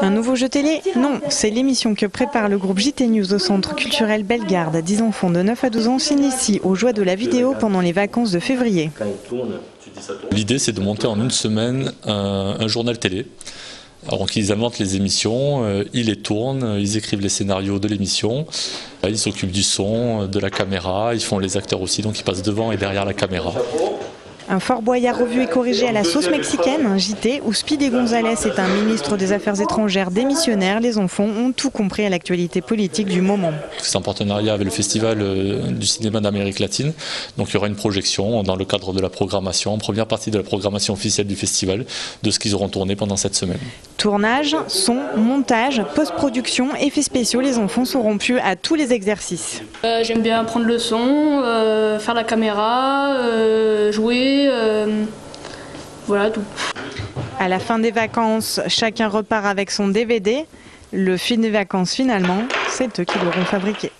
Un nouveau jeu télé Non, c'est l'émission que prépare le groupe JT News au centre culturel Bellegarde. 10 enfants de 9 à 12 ans s'initient aux joies de la vidéo pendant les vacances de février. L'idée c'est de monter en une semaine un, un journal télé. Alors ils inventent les émissions, euh, ils les tournent, ils écrivent les scénarios de l'émission, ils s'occupent du son, de la caméra, ils font les acteurs aussi, donc ils passent devant et derrière la caméra. Un Fort Boyard revu et corrigé à la sauce mexicaine, un JT, où Speedy González est un ministre des Affaires étrangères démissionnaire. Les enfants ont tout compris à l'actualité politique du moment. C'est en partenariat avec le Festival euh, du cinéma d'Amérique latine. Donc il y aura une projection dans le cadre de la programmation, en première partie de la programmation officielle du festival, de ce qu'ils auront tourné pendant cette semaine. Tournage, son, montage, post-production, effets spéciaux, les enfants seront plus à tous les exercices. Euh, J'aime bien prendre le son, euh, faire la caméra, euh, jouer, voilà tout. À la fin des vacances, chacun repart avec son DVD. Le film des vacances finalement, c'est eux qui l'auront fabriqué.